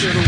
push it